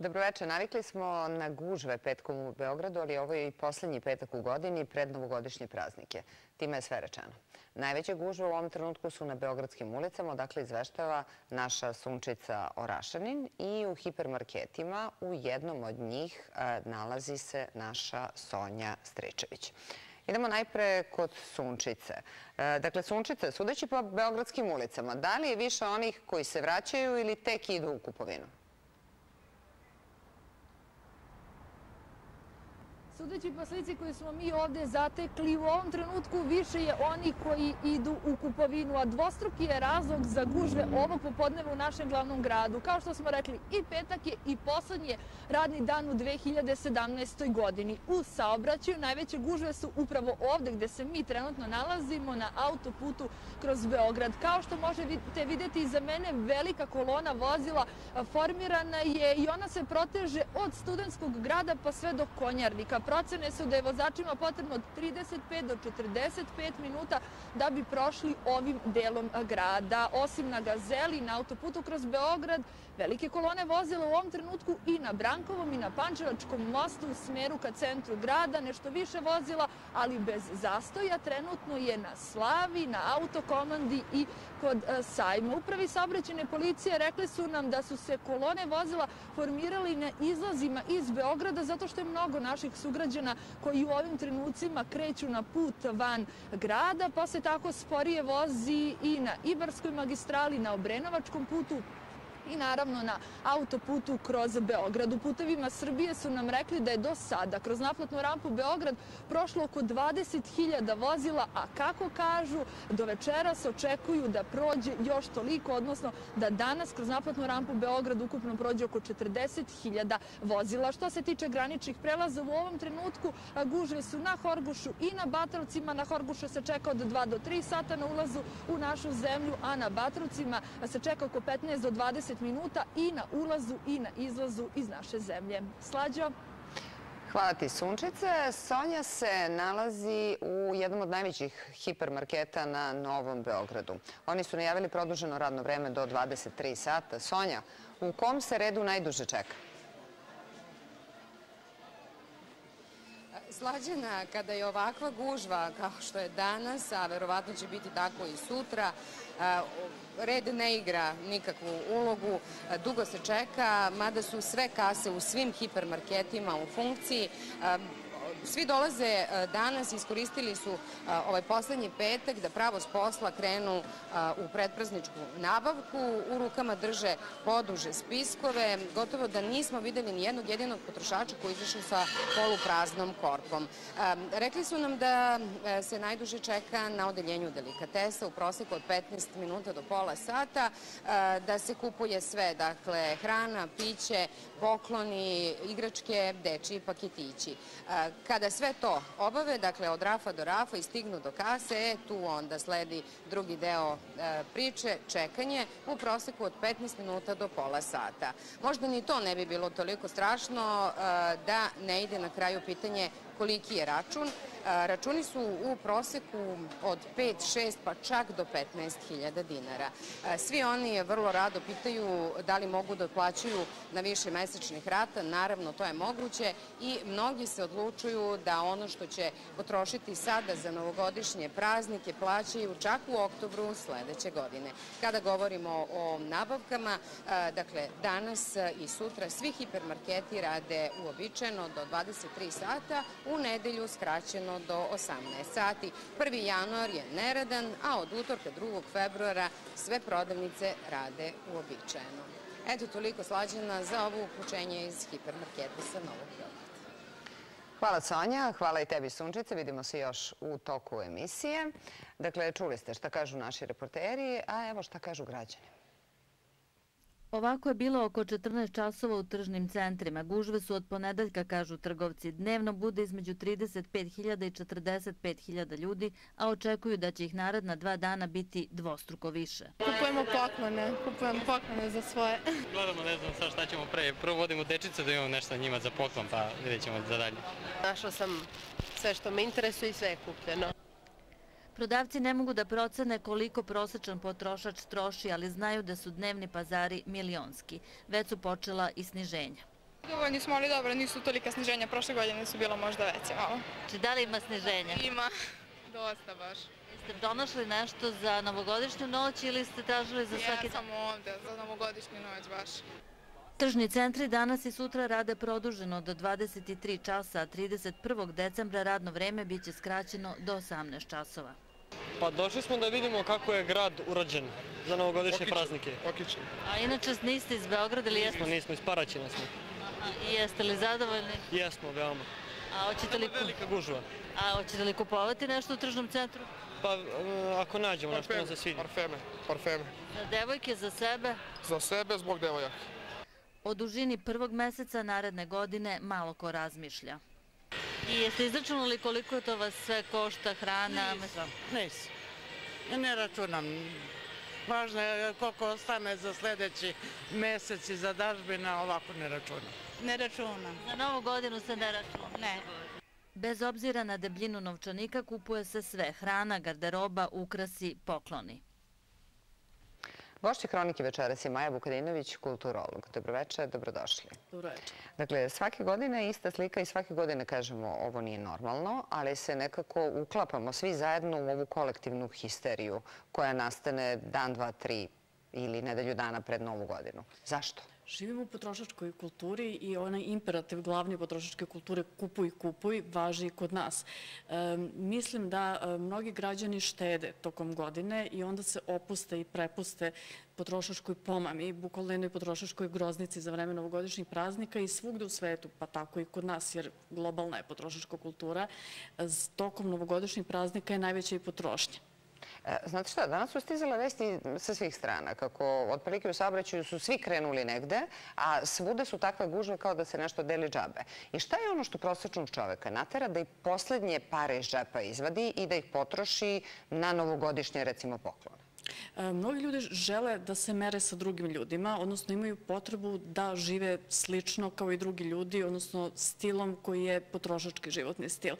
Dobroveče, navikli smo na gužve petkom u Beogradu, ali ovo je i poslednji petak u godini pred novogodišnje praznike. Time je sve rečeno. Najveće gužve u ovom trenutku su na beogradskim ulicama, odakle izveštava naša Sunčica Orašanin i u hipermarketima u jednom od njih e, nalazi se naša Sonja Stričević. Idemo najpre kod Sunčice. E, dakle, Sunčice, sudeći po beogradskim ulicama, da li je više onih koji se vraćaju ili tek idu u kupovinu? Sudeći po slici koju smo mi ovde zatekli, u ovom trenutku više je oni koji idu u kupovinu, a dvostruki je razlog za gužve ovog popodneva u našem glavnom gradu. Kao što smo rekli, i petak je i poslednji radni dan u 2017. godini. U saobraćaju najveće gužve su upravo ovde gde se mi trenutno nalazimo na autoputu kroz Beograd. Kao što možete videti iza mene, velika kolona vozila formirana je i ona se proteže od studentskog grada pa sve do Konjarnika Procene su da je vozačima potrebno od 35 do 45 minuta da bi prošli ovim delom grada. Osim na Gazeli, na autoputu kroz Beograd, velike kolone vozila u ovom trenutku i na Brankovom i na Pančevačkom mostu u smeru ka centru grada, nešto više vozila, ali bez zastoja. Trenutno je na Slavi, na autokomandi i kod e, sajma. Upravi saobraćene policije rekli su nam da su se kolone vozila formirali na izlazima iz Beograda zato što je mnogo naših sugrađana koji u ovim trenucima kreću na put van grada, pa se tako sporije vozi i na Ibarskoj magistrali, na Obrenovačkom putu, i naravno na autoputu kroz Beograd. U putevima Srbije su nam rekli da je do sada kroz naplatnu rampu Beograd prošlo oko 20.000 vozila, a kako kažu, do večera se očekuju da prođe još toliko, odnosno da danas kroz naplatnu rampu Beograd ukupno prođe oko 40.000 vozila. Što se tiče graničnih prelaza, u ovom trenutku gužve su na Horgušu i na Batrovcima. Na Horgušu se čeka od 2 do 3 sata na ulazu u našu zemlju, a na Batrovcima se čeka oko 15 do 20 minuta i na ulazu i na izlazu iz naše zemlje. Slađo? Hvala ti, Sunčice. Sonja se nalazi u jednom od najvećih hipermarketa na Novom Beogradu. Oni su najavili produženo radno vreme do 23 sata. Sonja, u kom se redu najduže čeka? Slađena, kada je ovakva gužva kao što je danas, a verovatno će biti tako i sutra, red ne igra nikakvu ulogu, dugo se čeka, mada su sve kase u svim hipermarketima u funkciji svi dolaze e, danas, iskoristili su e, ovaj poslednji petak da pravo s posla krenu e, u predprazničku nabavku, u rukama drže poduže spiskove, gotovo da nismo videli ni jednog jedinog potrošača koji izašao sa polupraznom korpom. Rekli su nam da se najduže čeka na odeljenju delikatesa u proseku od 15 minuta do pola sata, da se kupuje sve, dakle hrana, piće, pokloni, igračke, dečiji paketići. Kada sve to obave, dakle od rafa do rafa i stignu do kase, e, tu onda sledi drugi deo e, priče, čekanje u proseku od 15 minuta do pola sata. Možda ni to ne bi bilo toliko strašno e, da ne ide na kraju pitanje koliki je račun. Računi su u proseku od 5, 6 pa čak do 15.000 dinara. Svi oni vrlo rado pitaju da li mogu da otplaćuju na više mesečnih rata. Naravno, to je moguće i mnogi se odlučuju da ono što će potrošiti sada za novogodišnje praznike plaćaju čak u oktobru sledeće godine. Kada govorimo o nabavkama, dakle, danas i sutra svi hipermarketi rade uobičajeno do 23 sata, u nedelju skraćeno do 18 sati. 1. januar je neradan, a od utorka 2. februara sve prodavnice rade uobičajeno. Eto, toliko slađena za ovo upućenje iz hipermarketa sa Novog Beograda. Hvala Sonja, hvala i tebi Sunčice, vidimo se još u toku emisije. Dakle, čuli ste šta kažu naši reporteri, a evo šta kažu građani. Ovako je bilo oko 14 časova u tržnim centrima. Gužve su od ponedeljka, kažu trgovci. Dnevno bude između 35.000 i 45.000 ljudi, a očekuju da će ih naredna dva dana biti dvostruko više. Kupujemo poklone, kupujemo poklone za svoje. Gledamo, ne znam sad šta ćemo pre. Prvo vodimo dečice da imamo nešto njima za poklon, pa vidjet ćemo za dalje. Našla sam sve što me interesuje i sve je kupljeno. Prodavci ne mogu da procene koliko prosečan potrošač troši, ali znaju da su dnevni pazari milionski. Već su počela i sniženja. Dovoljni smo, ali dobro, nisu tolika sniženja. Prošle godine su bila možda veće malo. Či da li ima sniženja? Ima. Dosta baš. Jeste donošli nešto za novogodišnju noć ili ste tražili za svaki Ja sam ovde za novogodišnju noć baš. Tržni centri danas i sutra rade produženo do 23 časa, a 31. decembra radno vreme biće skraćeno do 18 časova. Pa došli smo da vidimo kako je grad urađen za novogodišnje praznike. Okičan. A inače niste iz Beograda ili jeste? Nismo, nismo, iz Paraćina smo. Aha, I jeste li zadovoljni? Jesmo, veoma. A hoćete li, Velika gužva. a hoćete li kupovati nešto u tržnom centru? Pa e, ako nađemo nešto nam se svidi. Parfeme, parfeme. Za devojke, za sebe? Za sebe, zbog devojaka. O dužini prvog meseca naredne godine malo ko razmišlja. I jeste izračunali koliko je to vas sve košta, hrana? Nisam, nisam. Ne računam. Važno je koliko ostane za sledeći mesec i za dažbina, ovako ne računam. Ne računam. Za novu godinu se ne računa? Ne. Bez obzira na debljinu novčanika kupuje se sve. Hrana, garderoba, ukrasi, pokloni. Gošće Hronike večeras je Maja Vukadinović, kulturolog. Dobroveče, dobrodošli. Dobro Dakle, svake godine je ista slika i svake godine kažemo ovo nije normalno, ali se nekako uklapamo svi zajedno u ovu kolektivnu histeriju koja nastane dan, dva, tri ili nedelju dana pred Novu godinu. Zašto? Živimo u potrošačkoj kulturi i onaj imperativ glavni potrošačke kulture kupuj, kupuj, važi i kod nas. Mislim da e, mnogi građani štede tokom godine i onda se opuste i prepuste potrošačkoj pomami, bukvalno jednoj potrošačkoj groznici za vreme novogodišnjih praznika i svugde u svetu, pa tako i kod nas, jer globalna je potrošačka kultura. Tokom novogodišnjih praznika je najveća i potrošnja. E, Znate šta, danas su stizale vesti sa svih strana, kako otprilike u saobraćaju su svi krenuli negde, a svuda su takve gužve kao da se nešto deli džabe. I šta je ono što prosečnog čoveka natera da i poslednje pare iz džepa izvadi i da ih potroši na novogodišnje, recimo, poklone? E, Mnogi ljudi žele da se mere sa drugim ljudima, odnosno imaju potrebu da žive slično kao i drugi ljudi, odnosno stilom koji je potrošački životni stil.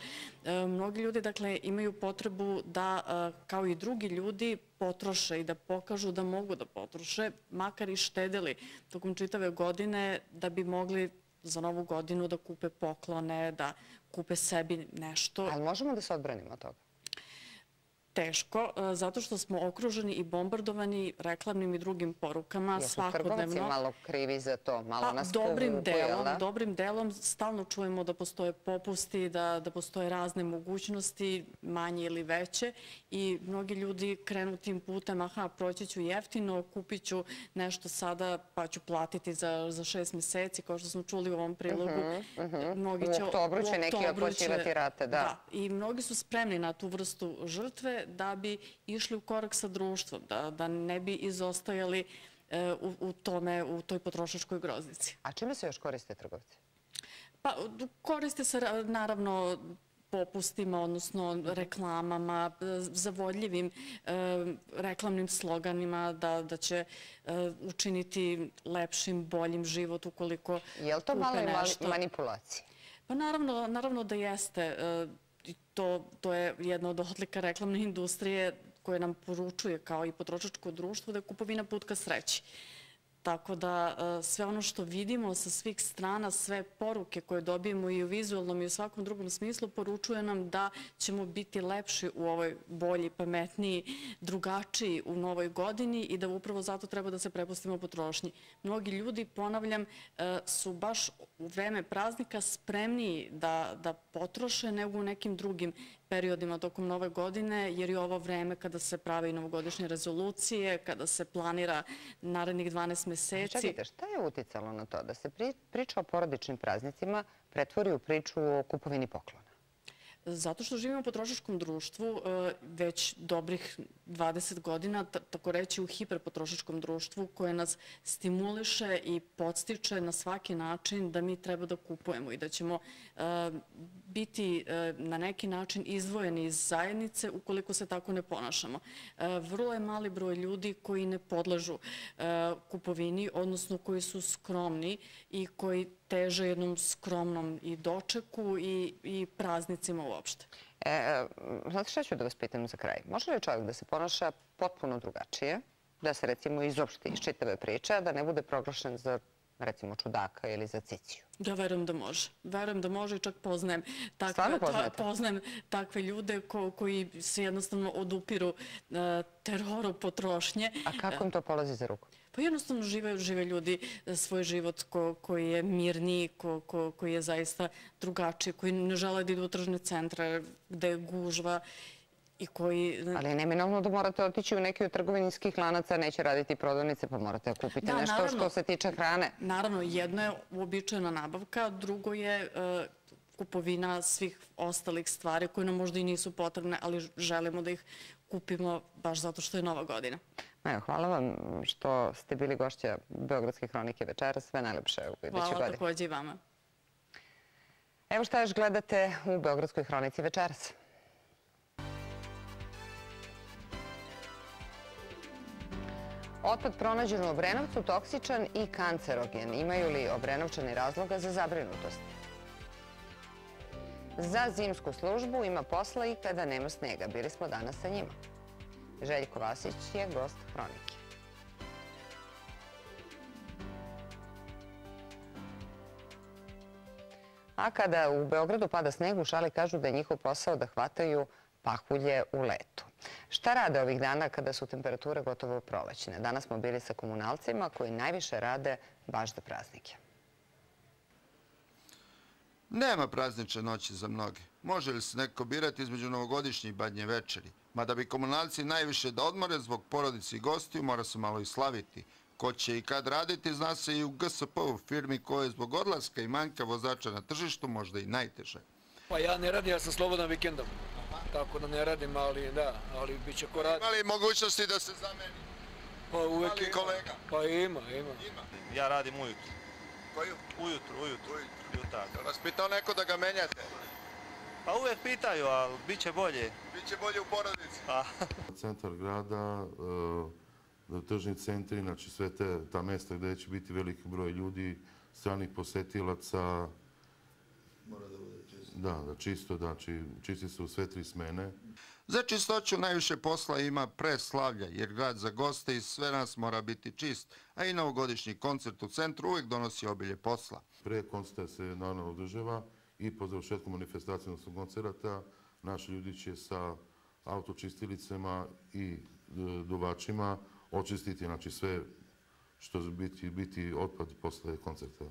E, Mnogi ljudi, dakle, imaju potrebu da, e, kao i drugi ljudi, potroše i da pokažu da mogu da potroše, makar i štedeli tokom čitave godine, da bi mogli za novu godinu da kupe poklone, da kupe sebi nešto. Ali možemo da se odbranimo od toga? Teško, e, zato što smo okruženi i bombardovani reklamnim i drugim porukama Jesu trgovci svakodnevno. malo krivi za to, malo Pa, nas dobrim delom, da? dobrim delom stalno čujemo da postoje popusti, da, da postoje razne mogućnosti, manje ili veće i mnogi ljudi krenu tim putem, aha, proći ću jeftino, kupit ću nešto sada pa ću platiti za, za šest meseci, kao što smo čuli u ovom prilogu. Mnogi Mhm, U oktobru će neki otplaćivati rate, da. I mnogi su spremni na tu vrstu žrtve da bi išli u korak sa društvom, da, da ne bi izostajali e, u, u tome, u toj potrošačkoj groznici. A čime se još koriste trgovci? Pa koriste se ra- naravno popustima, odnosno reklamama, e, zavodljivim e, reklamnim sloganima da, da će e, učiniti lepšim, boljim život ukoliko Je li to malo i manipulacije? Pa naravno, naravno da jeste. E, to, to je jedna od odlika reklamne industrije koja nam poručuje kao i potrošačko društvo da je kupovina put ka sreći. Tako da e, sve ono što vidimo sa svih strana, sve poruke koje dobijemo i u vizualnom i u svakom drugom smislu poručuje nam da ćemo biti lepši u ovoj bolji, pametniji, drugačiji u novoj godini i da upravo zato treba da se prepustimo potrošnji. Mnogi ljudi, ponavljam, e, su baš u vreme praznika spremniji da, da potroše nego u nekim drugim periodima tokom nove godine, jer je ovo vreme kada se prave i novogodišnje rezolucije, kada se planira narednih 12 meseci. Čekajte, šta je uticalo na to da se pri- priča o porodičnim praznicima pretvori u priču o kupovini poklona? Zato što živimo u potrošačkom društvu e, već dobrih 20 godina, ta- tako reći u hiperpotrošačkom društvu koje nas stimuliše i podstiče na svaki način da mi treba da kupujemo i da ćemo e, biti e, na neki način izdvojeni iz zajednice ukoliko se tako ne ponašamo. E, Vrlo je mali broj ljudi koji ne podležu e, kupovini, odnosno koji su skromni i koji teže jednom skromnom i dočeku i, i praznicima uopšte. E, e, znate šta ću da vas pitam za kraj? Može li čovjek da se ponaša potpuno drugačije, da se recimo izopšte iz čitave priče, a da ne bude proglašen za recimo čudaka ili za ciciju? Ja verujem da može. Verujem da može i čak poznajem takve, poznajem takve ljude ko, koji se jednostavno odupiru uh, teroru potrošnje. A kako im to polazi za ruku? Pa jednostavno žive, žive ljudi e, svoj život ko, koji je mirniji, ko, ko, koji je zaista drugačiji, koji ne žele da idu u tržne centre gde je gužva i koji... Ali je neminovno da morate otići u neki od trgovinskih lanaca, neće raditi prodavnice, pa morate da kupite Da, nešto naravno. što se tiče hrane. Naravno, jedno je uobičajena nabavka, drugo je e, kupovina svih ostalih stvari koje nam možda i nisu potrebne, ali želimo da ih kupimo baš zato što je nova godina. Evo, hvala vam što ste bili gošća Beogradske hronike večera. Sve najlepše u idućoj Hvala godini. takođe i vama. Evo šta još gledate u Beogradskoj hronici večeras. Otpad pronađen u Obrenovcu toksičan i kancerogen. Imaju li Obrenovčani razloga za zabrinutost? Za zimsku službu ima posla i kada nema snega. Bili smo danas sa njima. Željko Vasić je gost hronike. A kada u Beogradu pada sneg, u šali kažu da je njihov posao da hvataju pahulje u letu. Šta rade ovih dana kada su temperature gotovo prolećne? Danas smo bili sa komunalcima koji najviše rade baš za praznike. Nema praznične noći za mnoge. Može li se neko birati između novogodišnje i badnje večeri? Ma da bi komunalci najviše da odmore zbog porodici i gostiju, mora se malo i slaviti. Ko će i kad raditi, zna se i u GSP-u firmi koje je zbog odlaska i manjka vozača na tržištu možda i najteže. Pa ja ne radim, ja sam slobodan vikendom. Tako da ne radim, ali da, ali bit će ko radi. Ima li mogućnosti da se zameni? Pa uvek Ima li kolega? Pa ima, ima. Ima. Ja radim ujutru. Koju? Ujutru, ujutru. Jutarnje. Jel vas pitao neko da ga menjate? Pa uvijek pitaju, ali bit će bolje. Biće bolje u porodici. Pa. Centar grada, e, tržni centri, znači sve te, ta mesta gde će biti veliki broj ljudi, stranih posetilaca. Mora da bude. Da, da čisto, znači čisti su sve tri smene. Za čistoću najviše posla ima pre slavlja, jer grad za goste i sve nas mora biti čist, a i novogodišnji koncert u centru uvijek donosi obilje posla. Pre koncerta se naravno održava i po završetku manifestacije, odnosno koncerata, naši ljudi će sa autočistilicama i e, duvačima očistiti znači, sve što će biti, biti otpad posle koncerta.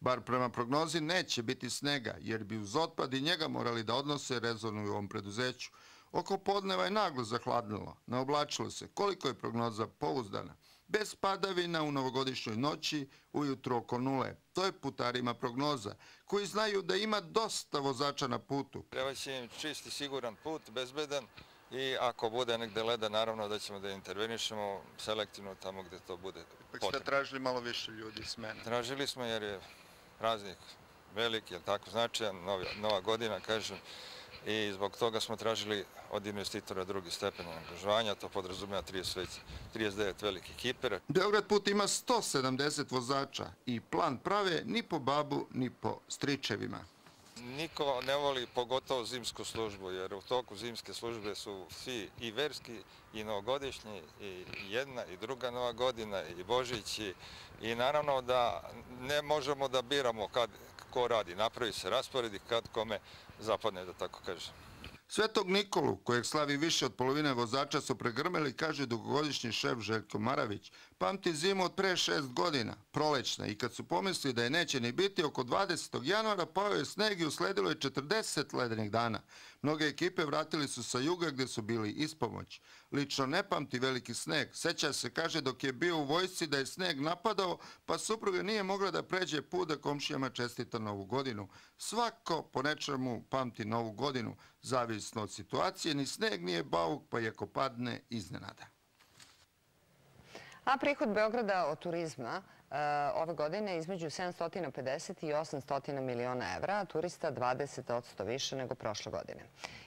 Bar prema prognozi neće biti snega, jer bi uz otpad i njega morali da odnose rezonu u ovom preduzeću. Oko podneva je naglo zahladnilo, naoblačilo se. Koliko je prognoza pouzdana? Bez padavina u novogodišnjoj noći, ujutro oko nule. To je putarima prognoza, koji znaju da ima dosta vozača na putu. Treba će im čisti, siguran put, bezbedan i ako bude negde leda, naravno da ćemo da intervenišemo selektivno tamo gde to bude Ipak ste potrebno. tražili malo više ljudi s mene. Tražili smo jer je praznik veliki, je tako značajan, nova godina, kažem, i zbog toga smo tražili od investitora drugi stepen angažovanja, to podrazumeva 30 već, 39 velikih kipera. Beograd put ima 170 vozača i plan prave ni po babu, ni po stričevima. Niko ne voli pogotovo zimsku službu, jer u toku zimske službe su svi i verski i novogodišnji, i jedna i druga nova godina, i Božić, i, i naravno da ne možemo da biramo kad, ko radi. Napravi se raspored i kad kome zapadne, da tako kažem. Svetog Nikolu, kojeg slavi više od polovine vozača, su pregrmeli, kaže dugogodišnji šef Željko Maravić. Pamti zimu od pre šest godina, prolećna, i kad su pomislili da je neće ni biti, oko 20. januara pao je sneg i usledilo je 40 ledenih dana. Mnoge ekipe vratili su sa juga gde su bili ispomoć. Lično ne pamti veliki sneg. Seća se, kaže, dok je bio u vojsci da je sneg napadao, pa supruga nije mogla da pređe put da komšijama čestita novu godinu. Svako po nečemu pamti novu godinu, zavisno od situacije, ni sneg nije bauk, pa i ako padne, iznenada. A prihod Beograda od turizma e, ove godine između 750 i 800 miliona evra, a turista 20% više nego prošle godine.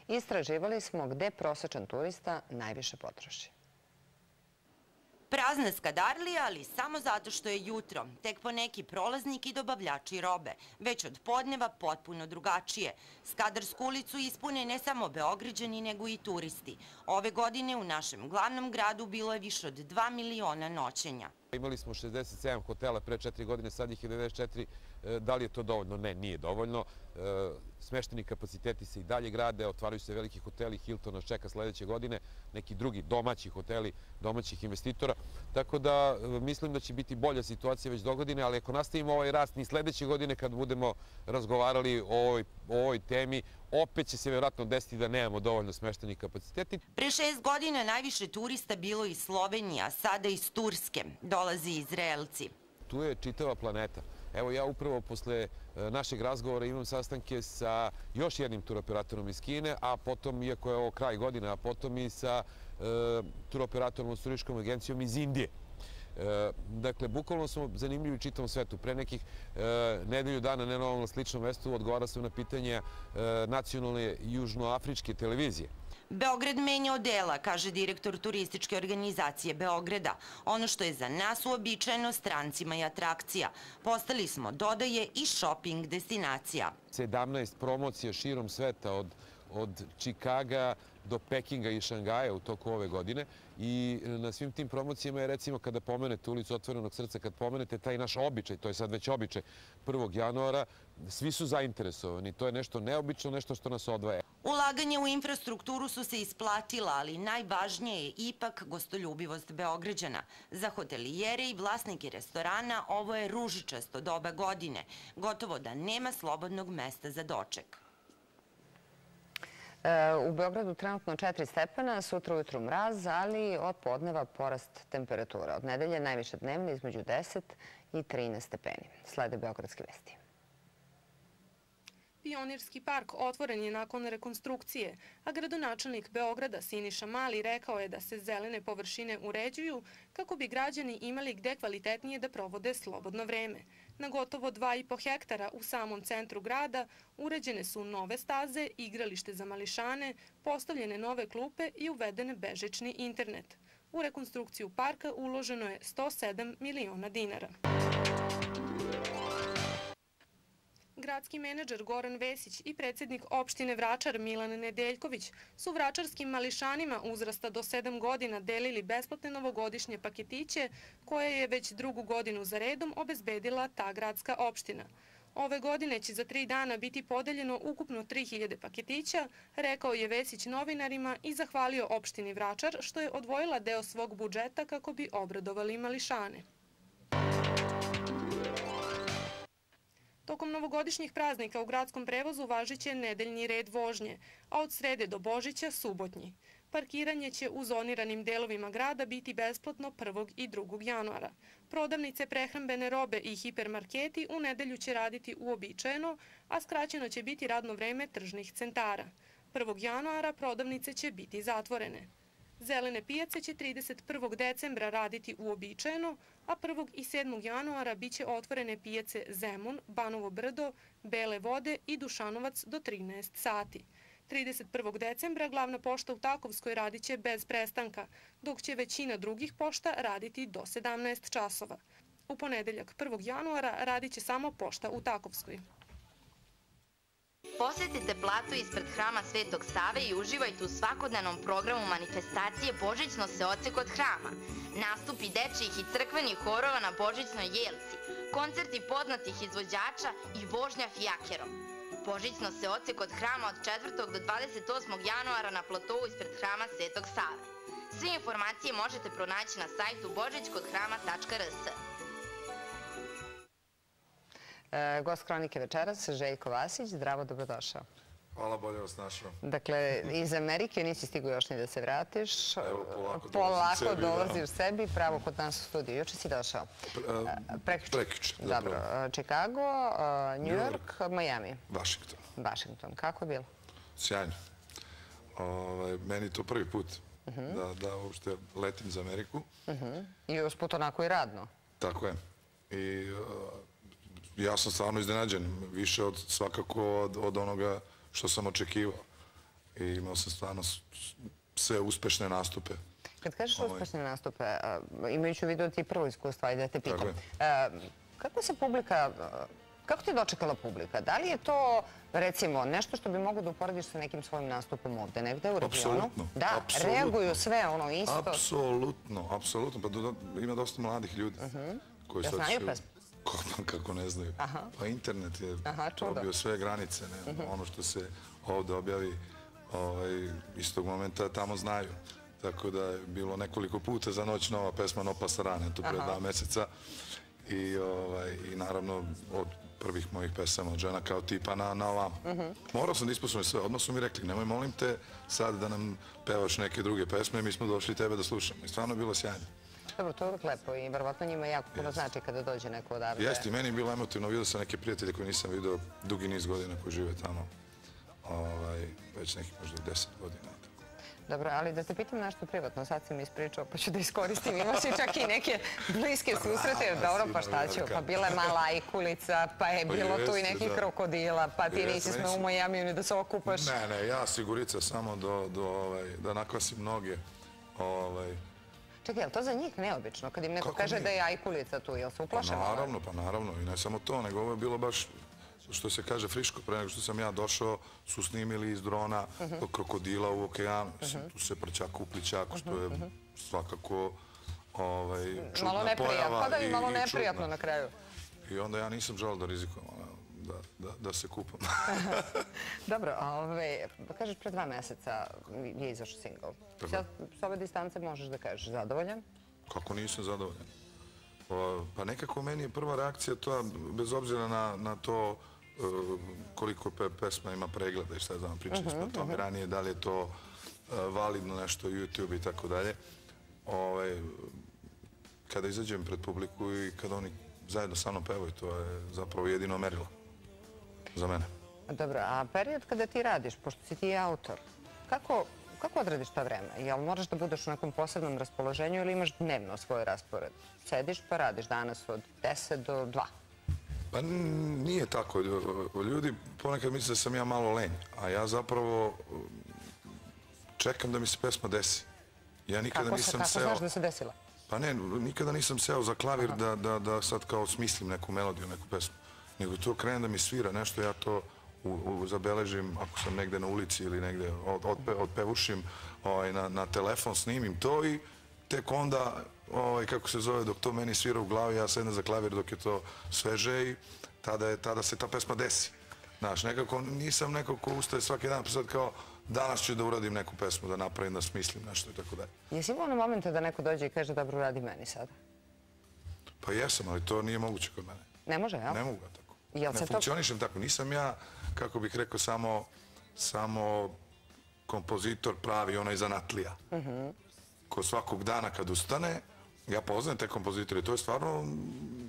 Istraživali smo gde prosečan turista najviše potroši. Prazna skadarlija, ali samo zato što je jutro. Tek po neki prolaznik i dobavljači robe. Već od podneva potpuno drugačije. Skadarsku ulicu ispune ne samo Beograđani, nego i turisti. Ove godine u našem glavnom gradu bilo je više od 2 miliona noćenja. Imali smo 67 hotela pre četiri godine, sad ih je 94. E, Da li je to dovoljno? Ne, nije dovoljno. E, Smešteni kapaciteti se i dalje grade, otvaraju se veliki hoteli, Hilton nas čeka sledeće godine, neki drugi domaći hoteli, domaćih investitora. Tako da e, mislim da će biti bolja situacija već do godine, ali ako nastavimo ovaj rast ni sledeće godine kad budemo razgovarali o ovoj, o ovoj temi, opet će se vjerojatno desiti da nemamo dovoljno smeštenih kapaciteti. Pre šest godina najviše turista bilo iz Slovenije, a sada iz Turske. Dolazi Izraelci. Tu je čitava planeta. Evo ja upravo posle e, našeg razgovora imam sastanke sa još jednim turoperatorom iz Kine, a potom, iako je ovo kraj godine, a potom i sa e, turoperatorom od turističkom agencijom iz Indije. E, dakle, bukvalno smo zanimljivi čitavom svetu. Pre nekih e, nedelju dana, ne na ovom sličnom mestu, odgovara sam na pitanje e, nacionalne južnoafričke televizije. Beograd menja odela, kaže direktor turističke organizacije Beograda. Ono što je za nas uobičajeno strancima i atrakcija. Postali smo, dodaje, i shopping destinacija. 17 promocija širom sveta od, od Čikaga do Pekinga i Šangaja u toku ove godine i na svim tim promocijama je recimo kada pomenete ulicu Otvorenog srca, kad pomenete taj naš običaj, to je sad već običaj 1. januara, svi su zainteresovani. To je nešto neobično, nešto što nas odvaja. Ulaganje u infrastrukturu su se isplatila, ali najvažnije je ipak gostoljubivost Beograđana. Za hotelijere i vlasnike restorana ovo je ružičasto doba godine. Gotovo da nema slobodnog mesta za doček. E, U Beogradu trenutno 4 stepena, sutra ujutru mraz, ali od podneva porast temperatura. Od nedelje najviše dnevne između 10 i 13 stepeni. Slede Beogradske vesti. Pionirski park otvoren je nakon rekonstrukcije, a gradonačelnik Beograda Siniša Mali rekao je da se zelene površine uređuju kako bi građani imali gde kvalitetnije da provode slobodno vreme. Na gotovo 2,5 hektara u samom centru grada uređene su nove staze, igralište za mališane, postavljene nove klupe i uvedene bežični internet. U rekonstrukciju parka uloženo je 107 miliona dinara. Gradski menadžer Goran Vesić i predsednik opštine Vračar Milan Nedeljković su vračarskim mališanima uzrasta do 7 godina delili besplatne novogodišnje paketiće koje je već drugu godinu za redom obezbedila ta gradska opština. Ove godine će za tri dana biti podeljeno ukupno 3000 paketića, rekao je Vesić novinarima i zahvalio opštini Vračar što je odvojila deo svog budžeta kako bi obradovali mališane. Tokom novogodišnjih praznika u gradskom prevozu važit će nedeljni red vožnje, a od srede do Božića subotnji. Parkiranje će u zoniranim delovima grada biti besplatno 1. i 2. januara. Prodavnice prehrambene robe i hipermarketi u nedelju će raditi uobičajeno, a skraćeno će biti radno vreme tržnih centara. 1. januara prodavnice će biti zatvorene. Zelene pijace će 31. decembra raditi uobičajeno, a 1. i 7. januara biće otvorene pijace Zemun, Banovo brdo, Bele vode i Dušanovac do 13 sati. 31. decembra glavna pošta u Takovskoj radit će bez prestanka, dok će većina drugih pošta raditi do 17 časova. U ponedeljak 1. januara radit će samo pošta u Takovskoj. Posetite platu ispred hrama Svetog Save i uživajte u svakodnevnom programu manifestacije Božićno se oce kod hrama, nastupi dečjih i crkvenih horova na Božićnoj jelci, koncerti poznatih izvođača i vožnja fijakerom. Božićno se oce kod hrama od 4. do 28. januara na platovu ispred hrama Svetog Save. Sve informacije možete pronaći na sajtu božićkodhrama.rs. E, Gost kronike večeras, Željko Vasić. Zdravo, dobrodošao. Hvala, bolje vas našao. Dakle, iz Amerike nisi stigu još ni da se vratiš. Evo, polako Polako dolazim sebi, dolaziš da. sebi, pravo kod nas u studiju. Juče si došao. Prekjuče. Prekjuče, Dobro. zapravo. Chicago, New York, Miami. Washington. Washington. Kako je bilo? Sjajno. Ovaj, meni je to prvi put Mhm. da, da uopšte letim za Ameriku. Mhm. I usput onako i radno. Tako je. I ja sam stvarno iznenađen. Više od svakako od, od onoga što sam očekivao. I imao sam stvarno sve uspešne nastupe. Kad kažeš Ovaj. uspešne nastupe, imajući u vidu ti prvo iskustvo, ajde da te pitam. Kako se publika Kako ti je dočekala publika? Da li je to, recimo, nešto što bi mogu da uporediš sa nekim svojim nastupom ovde, negde u regionu? Apsolutno. Da, apsolutno. reaguju sve ono isto. Apsolutno, apsolutno. Pa do- ima dosta mladih ljudi. koji Da sad znaju pesmu? Kako, kako ne znaju. Aha. Pa internet je Aha, probio sve granice. Ne? Mhm. Ono što se ovde objavi ovaj, istog momenta tamo znaju. Tako da je bilo nekoliko puta za noć nova pesma No Pasarane, to pre dva meseca. I, ovaj, I naravno od prvih mojih pesama od žena kao tipa na, na ovam. Mhm. Morao sam da ispoštujem sve. Odmah su mi rekli, nemoj molim te sad da nam pevaš neke druge pesme, mi smo došli tebe da slušamo. I stvarno je bilo sjajno. Dobro, to je uvijek lepo i verovatno njima jako puno znači kada dođe neko odavde. Jeste, i meni je bilo emotivno, vidio sam neke prijatelje koje nisam vidio dugi niz godina koji žive tamo. Ovaj, već nekih možda i deset godina. Dobro, ali da te pitam nešto privatno, sad si mi ispričao, pa ću da iskoristim. Imaš i čak i neke bliske susrete. Brava Dobro, si, pa šta ću? Pa bila je mala ajkulica, pa je Pa bilo tu i nekih da. krokodila, pa ti nisi nisam. u Majamiju ni da se okupaš. Ne, ne, ja sigurica samo do, do, ovaj, da nakvasim noge. Ovaj, Čekaj, je li to za njih neobično? Kad im neko Kako kaže nije? da je ajkulica tu, jel se pa uplaše malo? naravno, pa naravno. I ne samo to, nego ovo je bilo baš što se kaže friško, pre nego što sam ja došao, su snimili iz drona Mhm. krokodila u okeanu. Mislim, tu se prćaku u plićaku, što je Mhm, mhm. svakako ovaj, čudna Malo neprijatno, pojava pa da i malo neprijatno na kraju. I onda ja nisam želeo da rizikujem da, da, da se kupam. Dobro, a ove, kažeš pre dva meseca je izašao singl. Tako. Sad, s ove distance možeš da kažeš zadovoljan? Kako nisam zadovoljan? Pa, pa nekako meni je prva reakcija to, bez obzira na, na to e, koliko pe, pesma ima pregleda i šta znam, pričali smo Mhm, o tome mhm. ranije, da li je to e, validno nešto YouTube i tako dalje. Ovaj, kada izađem pred publiku i kada oni zajedno sa mnom pevaju, to je zapravo jedino merilo za mene. Dobro, a period kada ti radiš, pošto si ti autor, kako, kako odradiš to vreme? Jel moraš da budeš u nekom posebnom raspoloženju ili imaš dnevno svoj raspored? Sediš pa radiš danas od 10 do 2. Pa nije tako. Ljudi ponekad misle da sam ja malo lenj, a ja zapravo um, čekam da mi se pesma desi. Ja nikada Kako, se, nisam kako seo... znaš da se desila? Pa ne, nikada nisam seo za klavir da, da, da sad kao smislim neku melodiju, neku pesmu. Nego to krenem da mi svira nešto, ja to u, u, zabeležim ako sam negde na ulici ili negde od, odpe, odpevušim ovaj, na, na telefon, snimim to i tek onda, ovaj, kako se zove, dok to meni svira u glavi, ja sedem za klavir dok je to sveže i tada, je, tada se ta pesma desi. Znaš, nekako nisam neko ko ustaje svaki dan, pa sad kao danas ću da uradim neku pesmu, da napravim, da smislim nešto i tako dalje. Jesi imao na momente da neko dođe i kaže dobro radi meni sada? Pa jesam, ali to nije moguće kod mene. Ne može, jel? Ne mogu tako. Jel Ne to... funkcionišem tako. Nisam ja, kako bih rekao, samo, samo kompozitor pravi, onaj zanatlija. Mhm. Ko svakog dana kad ustane, ja poznajem te kompozitore. To je stvarno,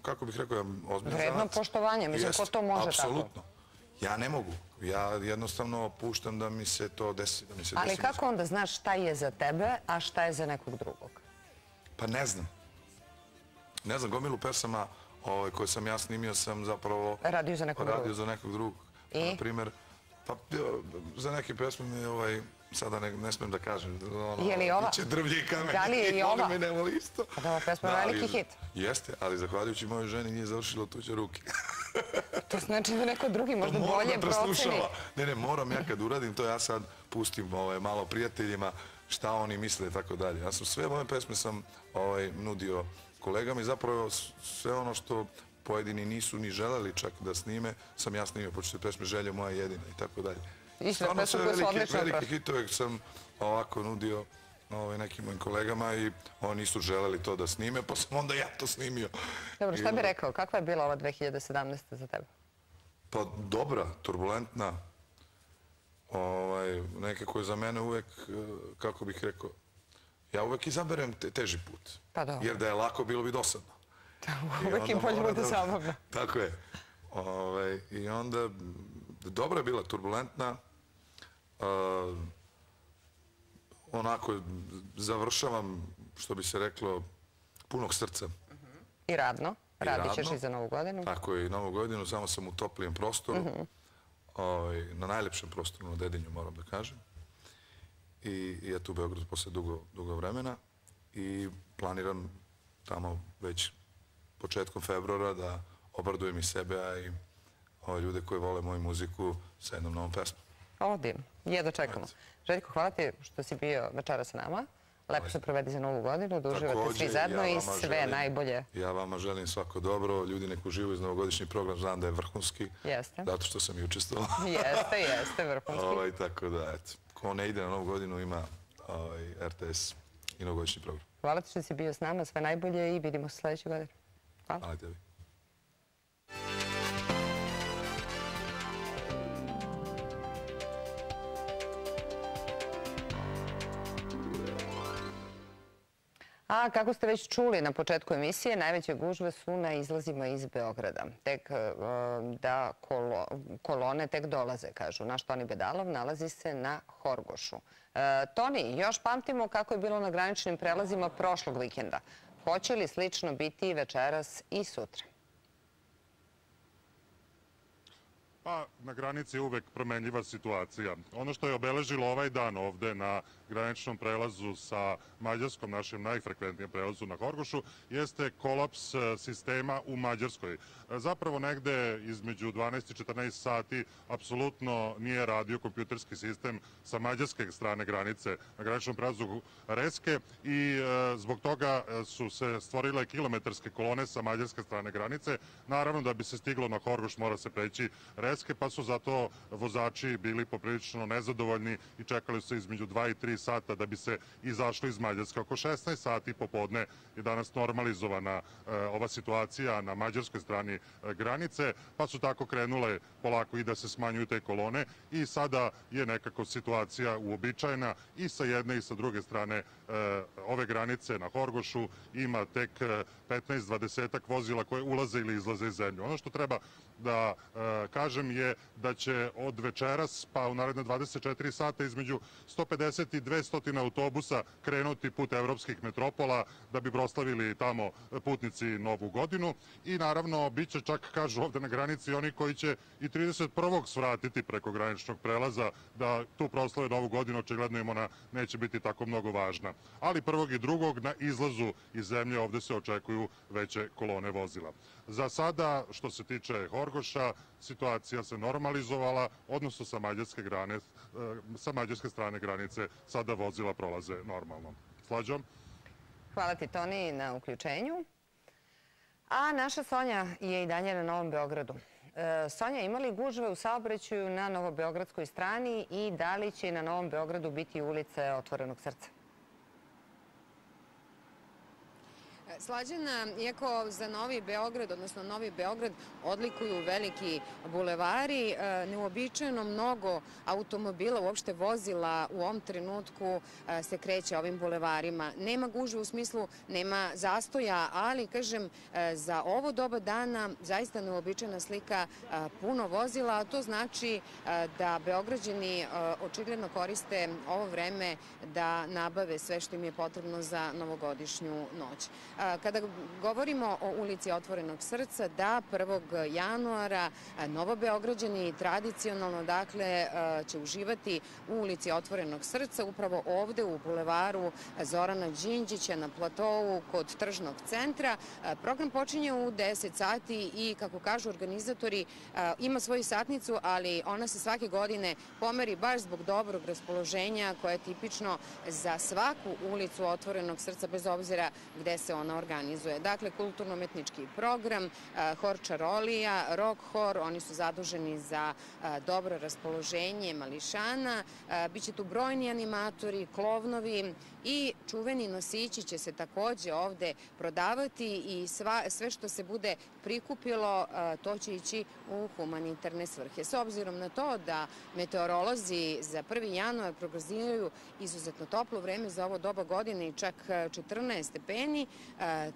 kako bih rekao, ozbiljno Vredno zanat. poštovanje, mislim, ko to može tako? Apsolutno. Ja ne mogu. Ja jednostavno puštam da mi se to desi. Da mi se Ali desi kako onda znaš šta je za tebe, a šta je za nekog drugog? Pa ne znam. Ne znam, gomilu pesama ovaj, koje sam ja snimio sam zapravo... Radio za nekog radio drugog. za nekog drugog. I? Na primjer, pa za neke pesme mi ovaj, sada ne, ne smem da kažem. Ono, Je li ova? Biće drvlje i kamen. Da li je i Oni ova? me ne voli isto. Pa da ova pesma je veliki hit. Jeste, ali zahvaljujući mojoj ženi nije završilo tuđe ruke. To znači da neko drugi možda moram bolje da proceni. Ne, ne, moram ja kad uradim to, ja sad pustim ovaj, malo prijateljima šta oni misle i tako dalje. Ja sam sve moje pesme sam ovaj, nudio kolegama i zapravo sve ono što pojedini nisu ni želeli čak da snime, sam ja snimio, počete pesme Želje moja jedina i tako dalje. Stvarno sve su velike, velike hitove sam ovako nudio ovaj, nekim mojim kolegama i oni nisu želeli to da snime, pa sam onda ja to snimio. Dobro, šta I, bi rekao, kakva je bila ova 2017. za tebe? Pa dobra, turbulentna. Ovaj, nekako je za mene uvek, eh, kako bih rekao, ja uvek izaberem te, teži put. Pa dobro. Jer da je lako, bilo bi dosadno. I Uvek im bolje bude da- zabavno. Tako je. Ovaj, I onda, dobra je bila, turbulentna. Uh, onako, završavam, što bi se reklo, punog srca. I radno. I Radit ćeš radno. i za novu godinu. Tako je, i novu godinu, samo sam u toplijem prostoru. Mhm. ovaj, na najlepšem prostoru na Dedinju, moram da kažem. I, i eto u Beogradu posle dugo, dugo vremena. I planiram tamo već početkom februara da obradujem i sebe, a i ove ljude koji vole moju muziku sa jednom novom pesmom. Ovo divno. Jedno čekamo. Željko, hvala ti što si bio večera sa nama. Lepo se provedi za novu godinu, da uživate svi zajedno ja i sve želim- najbolje. Ja vama želim svako dobro. Ljudi nek uživaju iz novogodišnji program. Znam da je vrhunski. Jeste. Zato što sam i učestvovao. Jeste, jeste, vrhunski. Ovaj, tako da, eto. Ko ne ide na novu godinu ima ovaj, RTS i novogodišnji program. Hvala ti što si bio s nama, sve najbolje i vidimo se sledeće godine. Hvala. Hvala tebi. A kako ste već čuli na početku emisije, najveće gužve su na izlazima iz Beograda. Tek e, da kolo, kolone tek dolaze, kažu. Naš Toni Bedalov nalazi se na Horgošu. E, Toni, još pamtimo kako je bilo na graničnim prelazima prošlog vikenda. Hoće li slično biti večeras i sutra? Pa, na granici je uvek promenljiva situacija. Ono što je obeležilo ovaj dan ovde na graničnom prelazu sa Mađarskom, našem najfrekventnijem prelazu na Horgošu, jeste kolaps e, sistema u Mađarskoj. E, Zapravo negde između 12 i 14 sati apsolutno nije radio kompjuterski sistem sa mađarske strane granice na graničnom prelazu Reske i e, zbog toga su se stvorile kilometarske kolone sa mađarske strane granice. Naravno da bi se stiglo na Horgoš mora se preći Reske, pa su zato vozači bili poprilično nezadovoljni i čekali su između 2 i 3 sata da bi se izašli iz Mađarske. Oko 16 sati popodne je danas normalizovana e, ova situacija na mađarskoj strani e, granice, pa su tako krenule polako i da se smanjuju te kolone i sada je nekako situacija uobičajena i sa jedne i sa druge strane e, ove granice na Horgošu ima tek e, 15-20 vozila koje ulaze ili izlaze iz zemlje. Ono što treba da e, kažem je da će od večeras pa u naredne 24 sata između 150 i 200 autobusa krenuti put evropskih metropola da bi proslavili tamo putnici novu godinu i naravno bit će čak kažu ovde na granici oni koji će i 31. svratiti preko graničnog prelaza da tu proslave novu godinu očigledno im ona neće biti tako mnogo važna. Ali prvog i drugog na izlazu iz zemlje ovde se očekuju veće kolone vozila. Za sada, što se tiče Horgoša, situacija se normalizovala, odnosno sa mađarske, grane, e, sa mađarske strane granice sada vozila prolaze normalno. Slađom? Hvala ti, Toni, na uključenju. A naša Sonja je i dalje na Novom Beogradu. E, Sonja, ima li gužve u saobraćaju na Novobeogradskoj strani i da li će na Novom Beogradu biti ulice otvorenog srca? Slađana, iako za Novi Beograd, odnosno Novi Beograd, odlikuju veliki bulevari, e, neuobičajeno mnogo automobila, uopšte vozila u ovom trenutku e, se kreće ovim bulevarima. Nema gužve u smislu, nema zastoja, ali, kažem, e, za ovo doba dana zaista neuobičajena slika puno vozila, a to znači da Beograđani očigledno koriste ovo vreme da nabave sve što im je potrebno za novogodišnju noć. Kada govorimo o ulici Otvorenog srca, da 1. januara Novobeograđani tradicionalno dakle će uživati u ulici Otvorenog srca, upravo ovde u bulevaru Zorana Đinđića na platovu kod tržnog centra. Program počinje u 10 sati i kako kažu organizatori ima svoju satnicu, ali ona se svake godine pomeri baš zbog dobrog raspoloženja koje je tipično za svaku ulicu Otvorenog srca bez obzira gde se ona organizuje. Dakle, kulturno-umetnički program, hor čarolija, rock hor, oni su zaduženi za dobro raspoloženje mališana. Biće tu brojni animatori, klovnovi i čuveni nosići će se takođe ovde prodavati i sva, sve što se bude prikupilo, to će ići u humanitarne svrhe. S obzirom na to da meteorolozi za 1. januar prognoziraju izuzetno toplo vreme za ovo doba godine i čak 14 stepeni,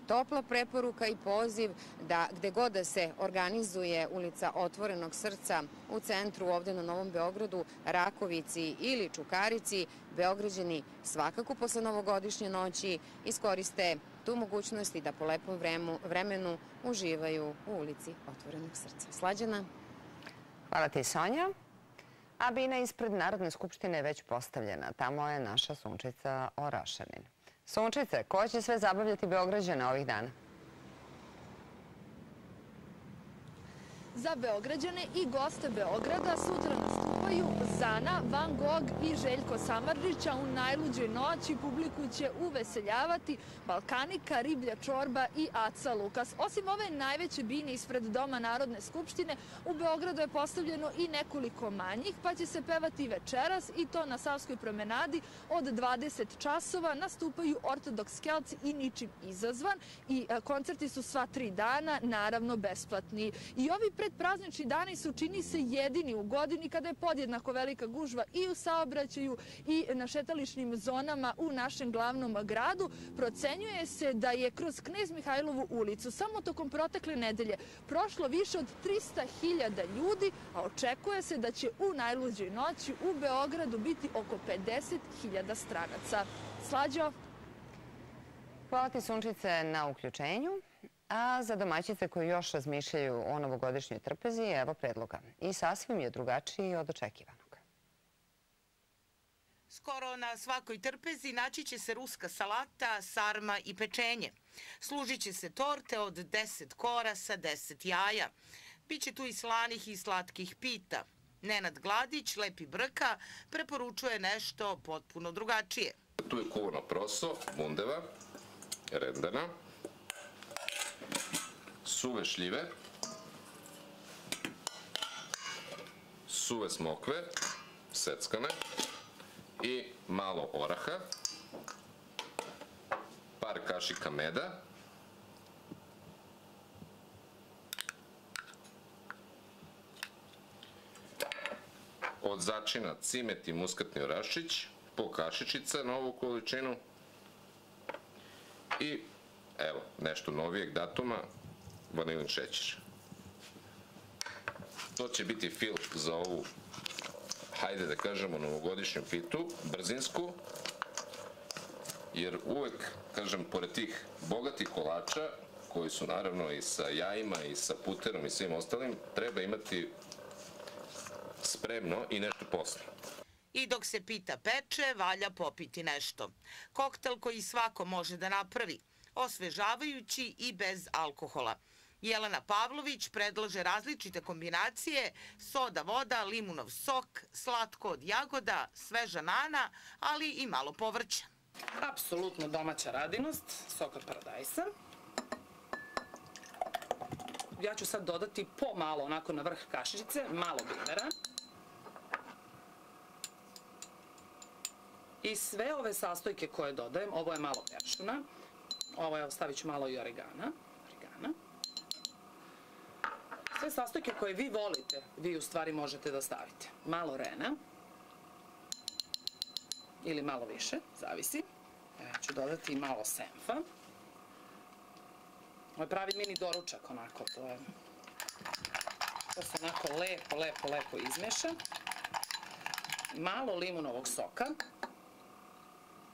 topla preporuka i poziv da gde god da se organizuje ulica Otvorenog srca u centru ovde na Novom Beogradu, Rakovici ili Čukarici, Beograđani svakako posle novogodišnje noći iskoriste tu mogućnost i da po lepom vremu, vremenu uživaju u ulici Otvorenog srca. Slađana? Hvala ti, Sonja. A bina ispred Narodne skupštine je već postavljena. Tamo je naša Sunčica Orašanin. Sunčice, ko će sve zabavljati Beograđana ovih dana? za Beograđane i goste Beograda. Sutra nastupaju Zana, Van Gogh i Željko Samarđića. U najluđoj noći publiku će uveseljavati Balkanika, Riblja čorba i Aca Lukas. Osim ove najveće bine ispred Doma Narodne skupštine, u Beogradu je postavljeno i nekoliko manjih, pa će se pevati večeras i to na Savskoj promenadi od 20 časova. Nastupaju Ortodoks Kelci i ničim izazvan i e, koncerti su sva tri dana, naravno besplatni. I ovi predpraznični dani su čini se jedini u godini kada je podjednako velika gužva i u saobraćaju i na šetališnim zonama u našem glavnom gradu. Procenjuje se da je kroz Knez Mihajlovu ulicu samo tokom protekle nedelje prošlo više od 300.000 ljudi, a očekuje se da će u najluđoj noći u Beogradu biti oko 50.000 stranaca. Slađo? Hvala ti Sunčice na uključenju. A za domaćice koji još razmišljaju o novogodišnjoj trpezi, evo predloga. I sasvim je drugačiji od očekivanog. Skoro na svakoj trpezi naći će se ruska salata, sarma i pečenje. Služit će se torte od 10 kora sa 10 jaja. Biće tu i slanih i slatkih pita. Nenad Gladić, Lepi Brka, preporučuje nešto potpuno drugačije. Tu je kuvano proso, bundeva, rendana, suve šljive, suve smokve, seckane i malo oraha, par kašika meda, od začina cimet i muskatni orašić, po kašičica na ovu količinu i evo, nešto novijeg datuma, vanilin šećer. To će biti fil za ovu, hajde da kažemo, novogodišnju pitu, brzinsku, jer uvek, kažem, pored tih bogatih kolača, koji su naravno i sa jajima i sa puterom i svim ostalim, treba imati spremno i nešto posle. I dok se pita peče, valja popiti nešto. Koktel koji svako može da napravi, osvežavajući i bez alkohola. Jelena Pavlović predlaže različite kombinacije, soda voda, limunov sok, slatko od jagoda, sveža nana, ali i malo povrća. Apsolutno domaća radinost, sok od paradajsa. Ja ću sad dodati po malo onako na vrh kašičice, malo bimera. I sve ove sastojke koje dodajem, ovo je malo peršuna, ovo je, stavit ću malo i oregana. Sve sastojke koje vi volite, vi u stvari možete da stavite. Malo rena, ili malo više, zavisi. Ja ću dodati i malo senfa. Ovo je pravi mini doručak, onako, to je... To se onako lepo, lepo, lepo izmeša. Malo limunovog soka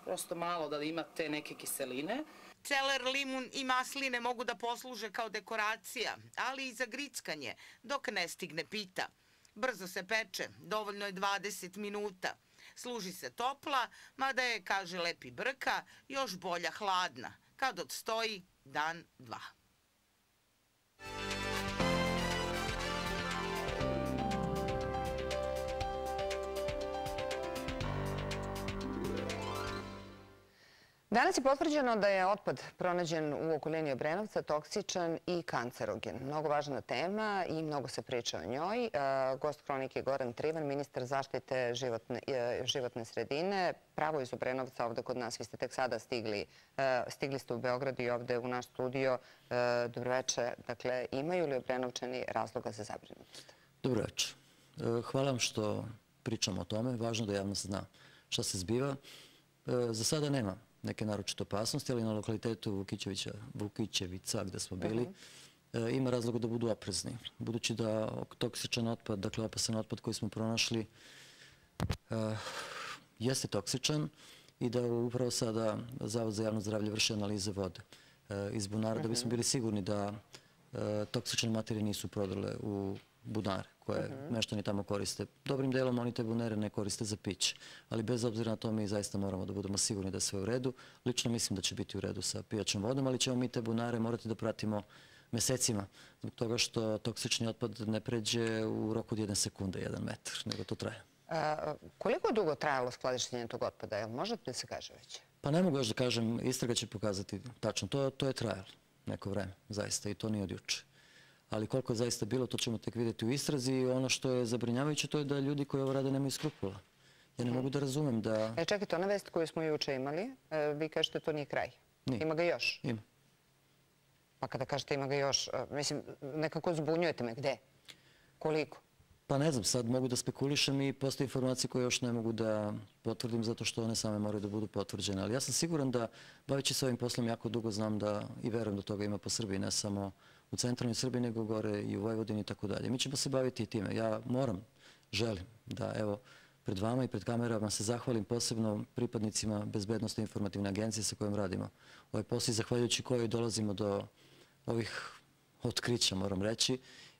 prosto malo da ima te neke kiseline. Celer, limun i masline mogu da posluže kao dekoracija, ali i za grickanje, dok ne stigne pita. Brzo se peče, dovoljno je 20 minuta. Služi se topla, mada je, kaže Lepi Brka, još bolja hladna, kad odstoji dan, dva. Danas je potvrđeno da je otpad pronađen u okolini Obrenovca toksičan i kancerogen. Mnogo važna tema i mnogo se priča o njoj. E, gost kronike je Goran Trivan, ministar zaštite životne, e, životne sredine. Pravo iz Obrenovca ovde kod nas. Vi ste tek sada stigli, e, stigli ste u Beograd i ovde u naš studio. Dobroveče. Dakle, imaju li Obrenovčani razloga za zabrinutost? Dobroveče. Hvala vam što pričamo o tome. Važno da javnost zna šta se zbiva. Za sada nema neke naročite opasnosti, ali na lokalitetu Vukićevića, Vukićevica gde smo bili, e, ima razloga da budu oprezni. Budući da toksičan otpad, dakle opasan otpad koji smo pronašli, e, jeste toksičan i da upravo sada Zavod za javno zdravlje vrši analize vode e, iz bunara, da bismo bili sigurni da toksične materije nisu prodale u bunare koje uh -huh. meštani tamo koriste. Dobrim delom oni te bunere ne koriste za piće, ali bez obzira na to mi zaista moramo da budemo sigurni da je sve u redu. Lično mislim da će biti u redu sa pijačom vodom, ali ćemo mi te bunare morati da pratimo mesecima, zbog toga što toksični otpad ne pređe u roku od jedne sekunde, jedan metar, nego to traje. A, koliko je dugo trajalo skladištenje tog otpada? Jel može da se kaže već? Pa ne mogu još da kažem, istraga će pokazati tačno. To, to je trajalo neko vreme, zaista, i to nije od juče. Ali koliko je zaista bilo, to ćemo tek vidjeti u istrazi i ono što je zabrinjavajuće to je da ljudi koji ovo rade nemaju skrupula. Ja ne mogu da razumem da... E, čekajte, ona vest koju smo juče imali, e, vi kažete to nije kraj. Nije. Ima ga još? Ima. Pa kada kažete ima ga još, e, mislim, nekako zbunjujete me. Gde? Koliko? Pa ne znam, sad mogu da spekulišem i postoje informacije koje još ne mogu da potvrdim zato što one same moraju da budu potvrđene. Ali ja sam siguran da, baveći se ovim poslom, jako dugo znam da i verujem da toga ima po Srbiji, ne samo u centralnoj Srbiji, nego gore i u Vojvodini i tako dalje. Mi ćemo se baviti i time. Ja moram, želim da, evo, pred vama i pred kamerama se zahvalim posebno pripadnicima Bezbednostne informativne agencije sa kojom radimo. Ovaj posao, zahvaljujući kojoj dolazimo do ovih otkrića, moram reći,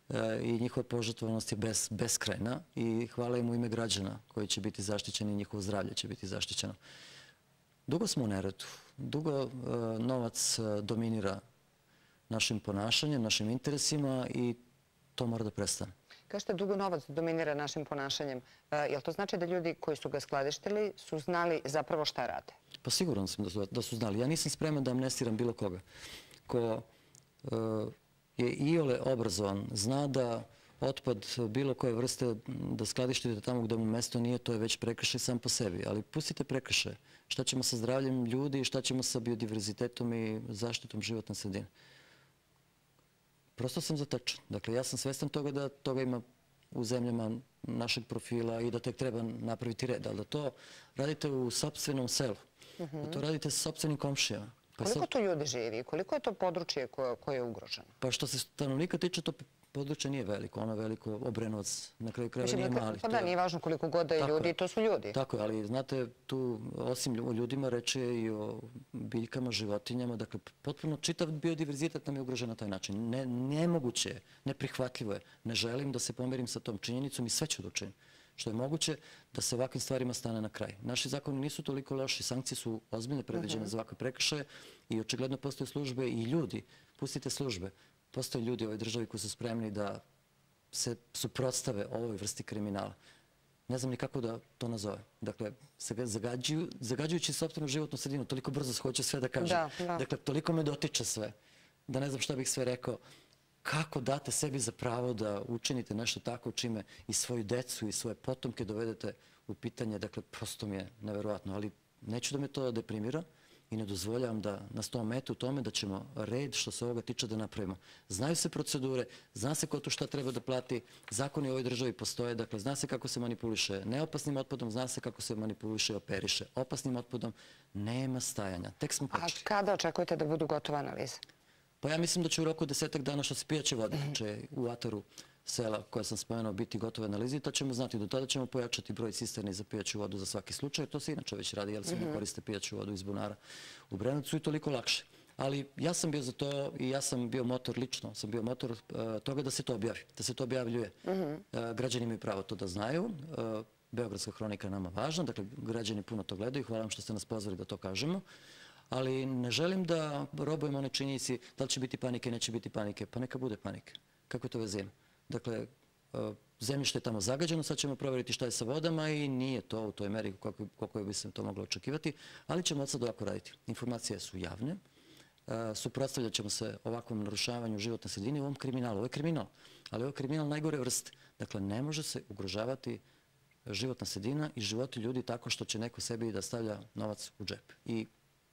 e, i njihova požrtvovanost je bez, beskrajna i hvala im u ime građana koji će biti zaštićeni i njihovo zdravlje će biti zaštićeno. Dugo smo u neredu, dugo e, novac e, dominira našim ponašanjem, našim interesima i to mora da prestane. Kažete, dugo novac dominira našim ponašanjem. E, jel to znači da ljudi koji su ga skladištili su znali zapravo šta rade? Pa siguran sam da su, da su znali. Ja nisam spreman da amnestiram bilo koga ko e, je iole obrazovan, zna da otpad bilo koje vrste da skladištite tamo gde mu mesto nije, to je već prekršaj sam po sebi. Ali pustite prekršaje. Šta ćemo sa zdravljem ljudi i šta ćemo sa biodiverzitetom i zaštitom životne sredine? Prosto sam zatečen. Dakle, ja sam svestan toga da toga ima u zemljama našeg profila i da tek treba napraviti red, ali da to radite u sobstvenom selu, da to radite sa sobstvenim komšijama. Pa Koliko sad- tu ljudi živi? Koliko je to područje koje, koje je ugroženo? Pa što se stanovnika tiče, to područje nije veliko, ono veliko, Obrenovac, na kraju krajeva nije mali. Pa da, je- nije važno koliko god da je Tako ljudi, to su ljudi. Tako je, ali znate, tu osim o ljudima reč je i o biljkama, životinjama, dakle, potpuno čitav biodiverzitet nam je ugrožen na taj način. Ne, nemoguće je, neprihvatljivo je. Ne želim da se pomerim sa tom činjenicom i sve ću da učinim što je moguće da se ovakvim stvarima stane na kraj. Naši zakoni nisu toliko loši, sankcije su ozbiljne predviđene Mhm. za ovakve prekršaje i očigledno postoje službe i ljudi, pustite službe, postoje ljudi u ovoj državi koji su spremni da se suprotstave ovoj vrsti kriminala. Ne znam ni kako da to nazove. Dakle, zaga- zagađuju, zagađujući sopstvenu životnu sredinu, toliko brzo hoće sve da kaže. Da, da. Dakle, toliko me dotiče sve, da ne znam šta bih sve rekao. Kako date sebi za pravo da učinite nešto tako čime i svoju decu i svoje potomke dovedete u pitanje, dakle, prosto mi je neverovatno, ali neću da me to deprimira i ne dozvoljavam da nas to omete u tome da ćemo red što se ovoga tiče da napravimo. Znaju se procedure, zna se ko tu šta treba da plati, zakoni u ovoj državi postoje, dakle, zna se kako se manipuliše neopasnim otpadom, zna se kako se manipuliše i operiše. Opasnim otpadom nema stajanja. Tek smo A počeli. kada očekujete da budu gotove analize? Pa ja mislim da će u roku desetak dana što se pijaće vode, će u ataru sela koje sam spomenuo biti gotove analize i to ćemo znati. Do tada ćemo pojačati broj cisterni za pijaću vodu za svaki slučaj. To se inače već radi, jer se Mhm. koriste pijaću vodu iz bunara u Brenovcu i toliko lakše. Ali ja sam bio za to i ja sam bio motor lično, sam bio motor e, toga da se to objavi, da se to objavljuje. Mhm. E, građani imaju pravo to da znaju. E, Beogradska hronika je nama važna, dakle građani puno to gledaju. Hvala vam što ste nas pozvali da to kažemo. Ali ne želim da robujemo one činjenici da li će biti panike, neće biti panike. Pa neka bude panike. Kako to veze ima? Dakle, e, zemljište je tamo zagađeno, sad ćemo provjeriti šta je sa vodama i nije to u toj meri koliko, bi se to moglo očekivati, ali ćemo od sad ovako raditi. Informacije su javne, e, suprotstavljat ćemo se ovakvom narušavanju životne sredine i ovom kriminalu. Ovo je kriminal, ali ovo je kriminal najgore vrste. Dakle, ne može se ugrožavati životna sredina i životi ljudi tako što će neko sebi da stavlja novac u džep. I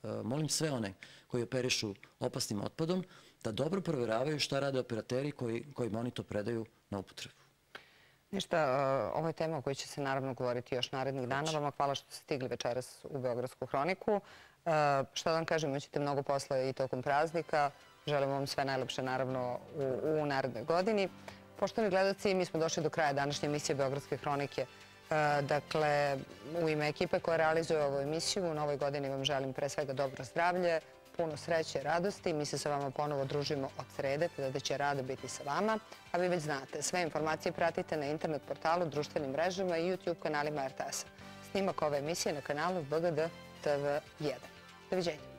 e, molim sve one koji operišu opasnim otpadom da dobro provjeravaju šta rade operateri koji, koji oni to predaju na upotrebu. Ništa, ovo je tema o kojoj će se naravno govoriti još narednih dana. Vama hvala što ste stigli večeras u Beogradsku hroniku. Šta da vam kažem, imaćete mnogo posla i tokom praznika. Želim vam sve najlepše naravno u, u narednoj godini. Poštovani gledalci, mi smo došli do kraja današnje emisije Beogradske hronike. Dakle, u ime ekipe koja realizuje ovu emisiju, u novoj godini vam želim pre svega dobro zdravlje, puno sreće, radosti. Mi se sa vama ponovo družimo od srede, tada će rado biti sa vama. A vi već znate, sve informacije pratite na internet portalu, društvenim mrežama i YouTube kanalima RTS-a. Snimak ove emisije na kanalu BGD TV1. Doviđenja.